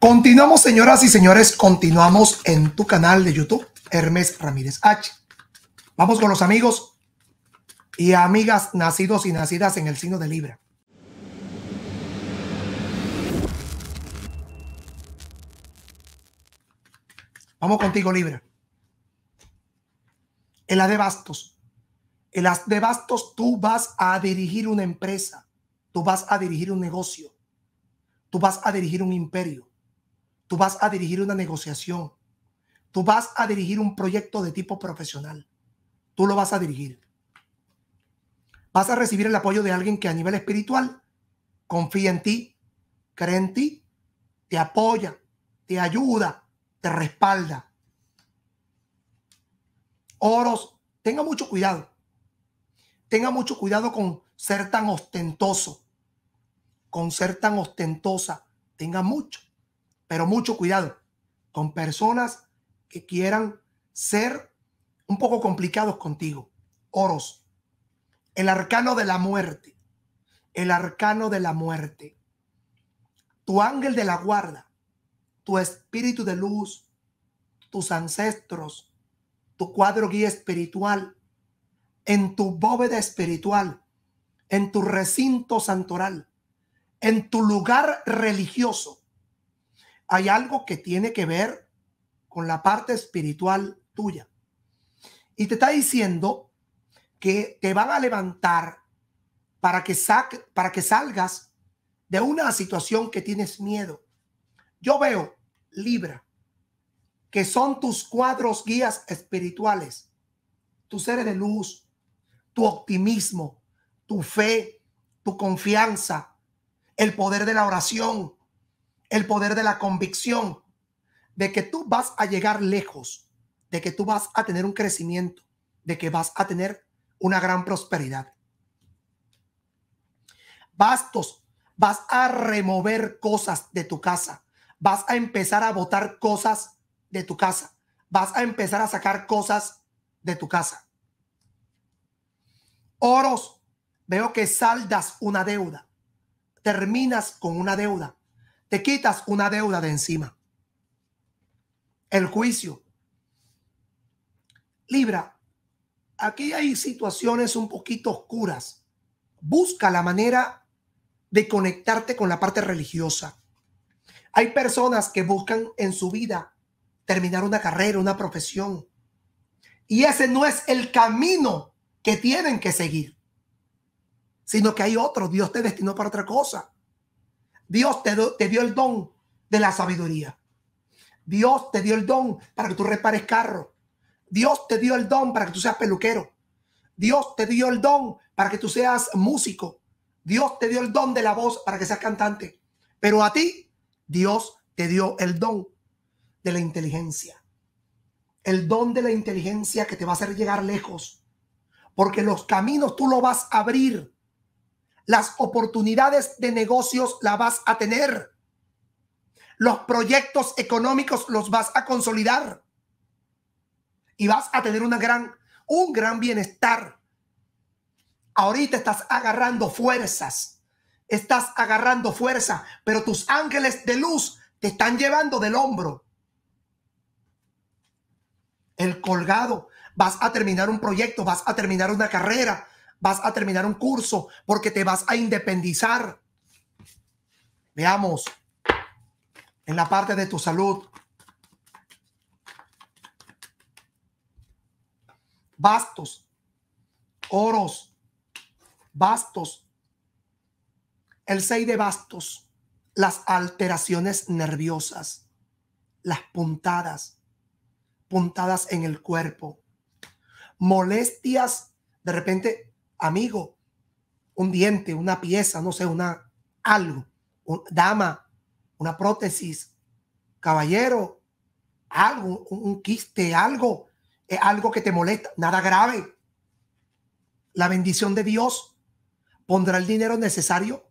Continuamos, señoras y señores, continuamos en tu canal de YouTube, Hermes Ramírez H. Vamos con los amigos y amigas nacidos y nacidas en el signo de Libra. Vamos contigo, Libra. El de bastos. El de bastos, tú vas a dirigir una empresa. Tú vas a dirigir un negocio. Tú vas a dirigir un imperio. Tú vas a dirigir una negociación. Tú vas a dirigir un proyecto de tipo profesional. Tú lo vas a dirigir. Vas a recibir el apoyo de alguien que a nivel espiritual confía en ti, cree en ti, te apoya, te ayuda, te respalda. Oros, tenga mucho cuidado. Tenga mucho cuidado con ser tan ostentoso, con ser tan ostentosa. Tenga mucho, pero mucho cuidado con personas que quieran ser un poco complicados contigo. Oros, el arcano de la muerte, el arcano de la muerte, tu ángel de la guarda, tu espíritu de luz, tus ancestros, tu cuadro guía espiritual, en tu bóveda espiritual, en tu recinto santoral, en tu lugar religioso, hay algo que tiene que ver con la parte espiritual tuya. Y te está diciendo que te van a levantar para que, saque, para que salgas de una situación que tienes miedo. Yo veo, Libra, que son tus cuadros guías espirituales, tus seres de luz, tu optimismo, tu fe, tu confianza, el poder de la oración, el poder de la convicción de que tú vas a llegar lejos, de que tú vas a tener un crecimiento, de que vas a tener una gran prosperidad. Bastos, vas a remover cosas de tu casa, vas a empezar a botar cosas de tu casa, vas a empezar a sacar cosas de tu casa. Oros, veo que saldas una deuda, terminas con una deuda, te quitas una deuda de encima. El juicio. Libra, aquí hay situaciones un poquito oscuras. Busca la manera de conectarte con la parte religiosa. Hay personas que buscan en su vida terminar una carrera, una profesión. Y ese no es el camino que tienen que seguir, sino que hay otro. Dios te destinó para otra cosa. Dios te, te dio el don de la sabiduría. Dios te dio el don para que tú repares carro. Dios te dio el don para que tú seas peluquero. Dios te dio el don para que tú seas músico. Dios te dio el don de la voz para que seas cantante. Pero a ti, Dios te dio el don de la inteligencia. El don de la inteligencia que te va a hacer llegar lejos. Porque los caminos tú lo vas a abrir. Las oportunidades de negocios las vas a tener. Los proyectos económicos los vas a consolidar. Y vas a tener una gran, un gran bienestar. Ahorita estás agarrando fuerzas. Estás agarrando fuerza, pero tus ángeles de luz te están llevando del hombro. El colgado. Vas a terminar un proyecto, vas a terminar una carrera, vas a terminar un curso porque te vas a independizar. Veamos. En la parte de tu salud. Bastos, oros, bastos. El 6 de bastos, las alteraciones nerviosas, las puntadas, puntadas en el cuerpo, molestias. De repente amigo, un diente, una pieza, no sé, una algo, dama, una prótesis, caballero, algo, un, quiste, algo, algo que te molesta, nada grave. La bendición de Dios pondrá el dinero necesario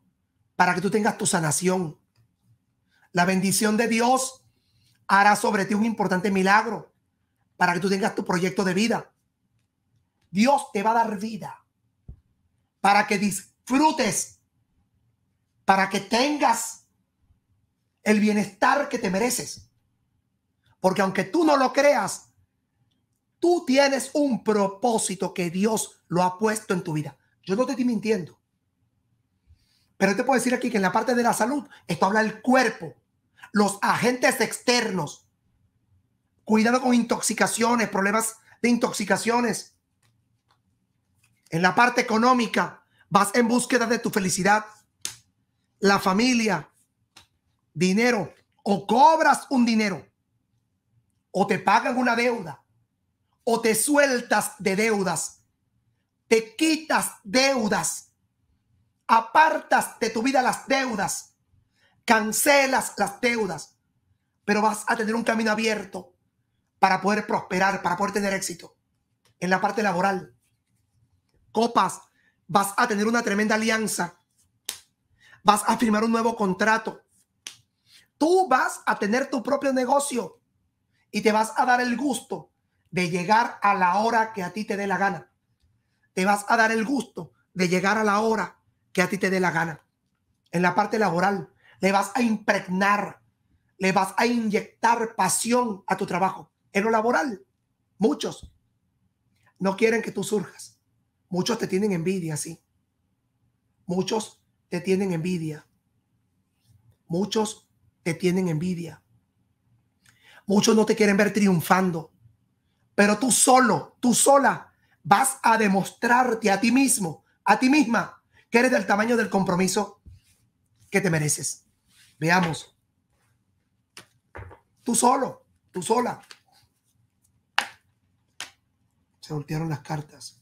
para que tú tengas tu sanación. La bendición de Dios hará sobre ti un importante milagro para que tú tengas tu proyecto de vida. Dios te va a dar vida para que disfrutes, para que tengas el bienestar que te mereces. Porque aunque tú no lo creas, tú tienes un propósito que Dios lo ha puesto en tu vida. Yo no te estoy mintiendo. Pero te puedo decir aquí que en la parte de la salud, esto habla del cuerpo, los agentes externos, cuidado con intoxicaciones, problemas de intoxicaciones. En la parte económica, vas en búsqueda de tu felicidad, la familia, dinero, o cobras un dinero, o te pagan una deuda, o te sueltas de deudas, te quitas deudas apartas de tu vida las deudas, cancelas las deudas, pero vas a tener un camino abierto para poder prosperar, para poder tener éxito en la parte laboral. Copas, vas a tener una tremenda alianza, vas a firmar un nuevo contrato. Tú vas a tener tu propio negocio y te vas a dar el gusto de llegar a la hora que a ti te dé la gana. Te vas a dar el gusto de llegar a la hora que a ti te dé la gana. En la parte laboral, le vas a impregnar, le vas a inyectar pasión a tu trabajo. En lo laboral, muchos no quieren que tú surjas. Muchos te tienen envidia, sí. Muchos te tienen envidia. Muchos te tienen envidia. Muchos no te quieren ver triunfando. Pero tú solo, tú sola, vas a demostrarte a ti mismo, a ti misma, que eres del tamaño del compromiso que te mereces. Veamos. Tú solo, tú sola. Se voltearon las cartas.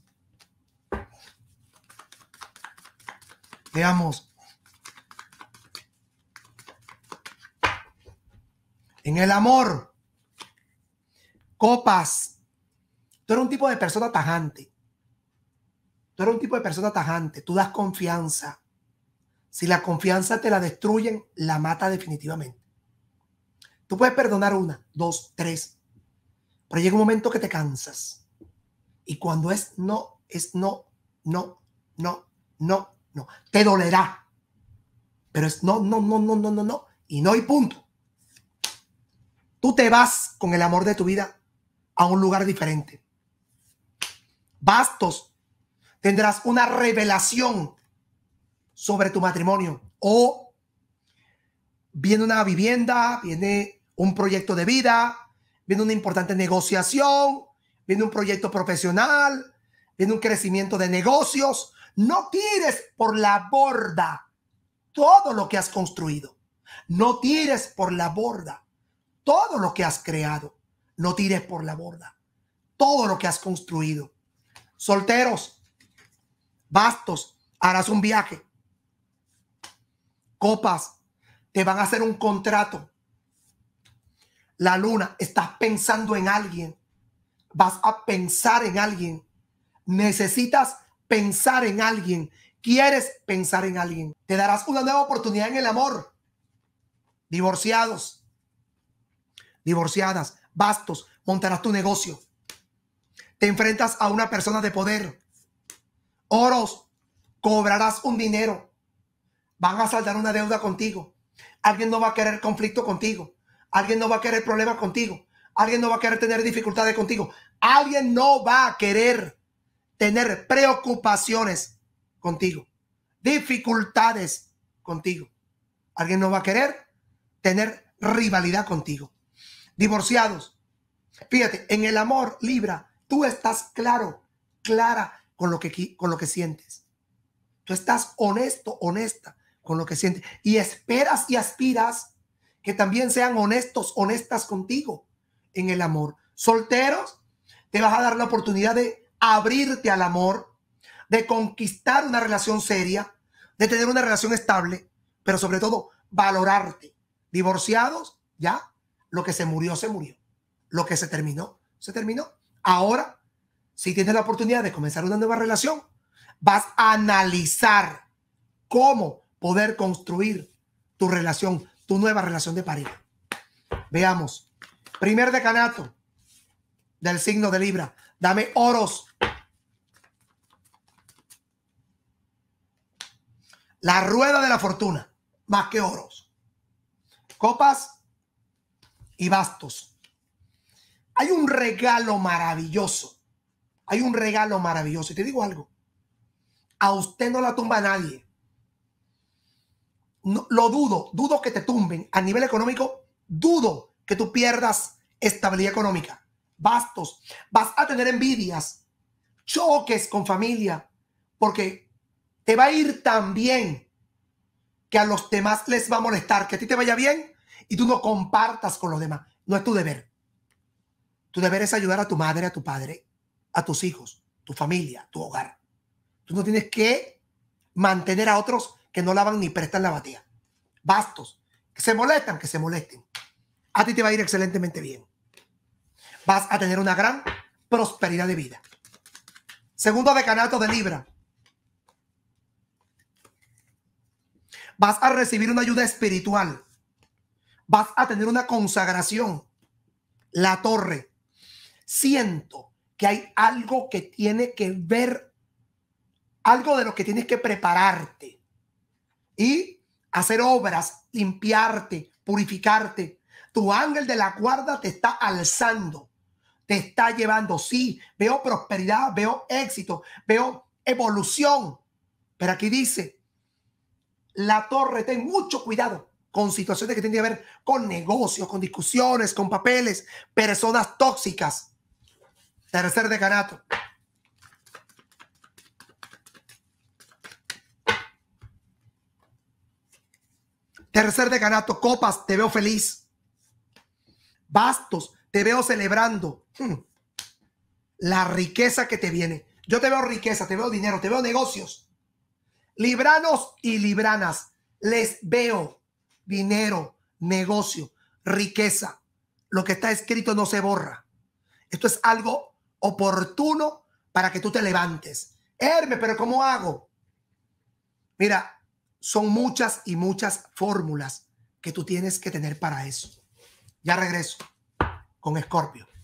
Veamos. En el amor, copas. Tú eres un tipo de persona tajante. Tú eres un tipo de persona tajante, tú das confianza. Si la confianza te la destruyen, la mata definitivamente. Tú puedes perdonar una, dos, tres, pero llega un momento que te cansas. Y cuando es no, es no, no, no, no, no. Te dolerá. Pero es no, no, no, no, no, no, no. Y no hay punto. Tú te vas con el amor de tu vida a un lugar diferente. Bastos tendrás una revelación sobre tu matrimonio o viene una vivienda, viene un proyecto de vida, viene una importante negociación, viene un proyecto profesional, viene un crecimiento de negocios. No tires por la borda todo lo que has construido. No tires por la borda todo lo que has creado. No tires por la borda todo lo que has construido. Solteros, bastos, harás un viaje. Copas, te van a hacer un contrato. La luna, estás pensando en alguien. Vas a pensar en alguien. Necesitas pensar en alguien. Quieres pensar en alguien. Te darás una nueva oportunidad en el amor. Divorciados. Divorciadas. Bastos. Montarás tu negocio. Te enfrentas a una persona de poder oros, cobrarás un dinero, van a saldar una deuda contigo. Alguien no va a querer conflicto contigo. Alguien no va a querer problemas contigo. Alguien no va a querer tener dificultades contigo. Alguien no va a querer tener preocupaciones contigo. Dificultades contigo. Alguien no va a querer tener rivalidad contigo. Divorciados. Fíjate, en el amor, Libra, tú estás claro, clara con lo que, con lo que sientes. Tú estás honesto, honesta con lo que sientes. Y esperas y aspiras que también sean honestos, honestas contigo en el amor. Solteros, te vas a dar la oportunidad de abrirte al amor, de conquistar una relación seria, de tener una relación estable, pero sobre todo valorarte. Divorciados, ya, lo que se murió, se murió. Lo que se terminó, se terminó. Ahora si tienes la oportunidad de comenzar una nueva relación, vas a analizar cómo poder construir tu relación, tu nueva relación de pareja. Veamos. Primer decanato del signo de Libra. Dame oros. La rueda de la fortuna, más que oros. copas y bastos. Hay un regalo maravilloso. Hay un regalo maravilloso. Y te digo algo. A usted no la tumba nadie. No, lo dudo, dudo que te tumben a nivel económico, dudo que tú pierdas estabilidad económica, bastos, vas a tener envidias, choques con familia, porque te va a ir tan bien que a los demás les va a molestar, que a ti te vaya bien y tú no compartas con los demás. No es tu deber. Tu deber es ayudar a tu madre, a tu padre, a tus hijos, tu familia, tu hogar. Tú no tienes que mantener a otros que no lavan ni prestan la batida. Bastos. Que se molestan, que se molesten. A ti te va a ir excelentemente bien. Vas a tener una gran prosperidad de vida. Segundo decanato de Libra. Vas a recibir una ayuda espiritual. Vas a tener una consagración. La torre. Siento que hay algo que tiene que ver, algo de lo que tienes que prepararte y hacer obras, limpiarte, purificarte. Tu ángel de la guarda te está alzando, te está llevando. Sí, veo prosperidad, veo éxito, veo evolución. Pero aquí dice, la torre, ten mucho cuidado con situaciones que tienen que ver con negocios, con discusiones, con papeles, personas tóxicas. Tercer decanato. Tercer decanato, copas, te veo feliz. Bastos, te veo celebrando. Hmm. La riqueza que te viene. Yo te veo riqueza, te veo dinero, te veo negocios. Libranos y libranas, les veo dinero, negocio, riqueza. Lo que está escrito no se borra. Esto es algo oportuno para que tú te levantes. Herme, pero ¿cómo hago? Mira, son muchas y muchas fórmulas que tú tienes que tener para eso. Ya regreso con Escorpio.